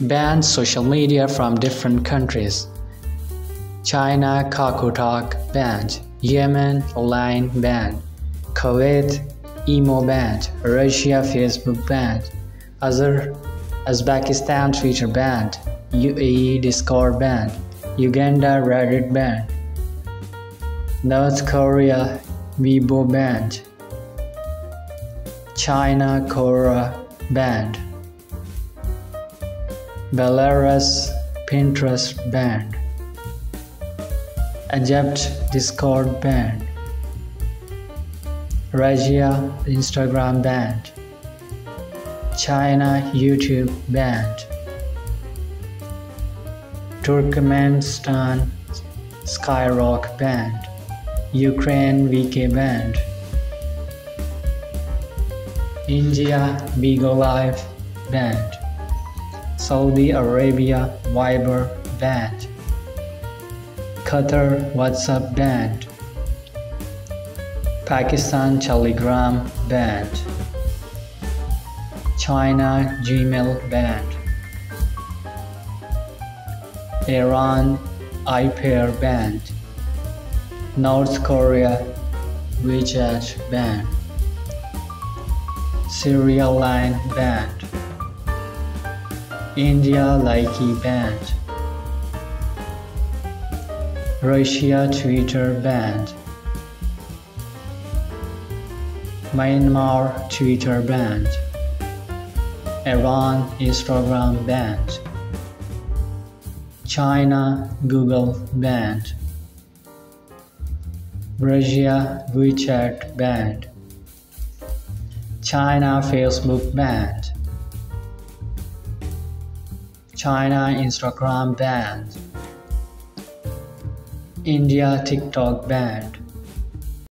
banned social media from different countries. China KakaoTalk banned, Yemen Line banned, Kuwait Imo banned, Russia Facebook banned, Azar Uzbekistan Twitter banned, UAE Discord banned, Uganda Reddit banned, North Korea Weibo banned, China Quora banned. Belarus Pinterest banned. Egypt Discord banned. Russia Instagram banned. China YouTube banned. Turkmenistan Skyrock banned. Ukraine VK banned. India Bigo Live banned. Saudi Arabia Viber banned. Qatar WhatsApp banned. Pakistan Telegram banned. China Gmail banned. Iran iPair banned. North Korea WeChat banned. Syria Line banned. India Likee banned. Russia Twitter banned. Myanmar Twitter banned. Iran Instagram banned. China Google banned. Russia WeChat banned. China Facebook banned. China Instagram banned. India TikTok banned.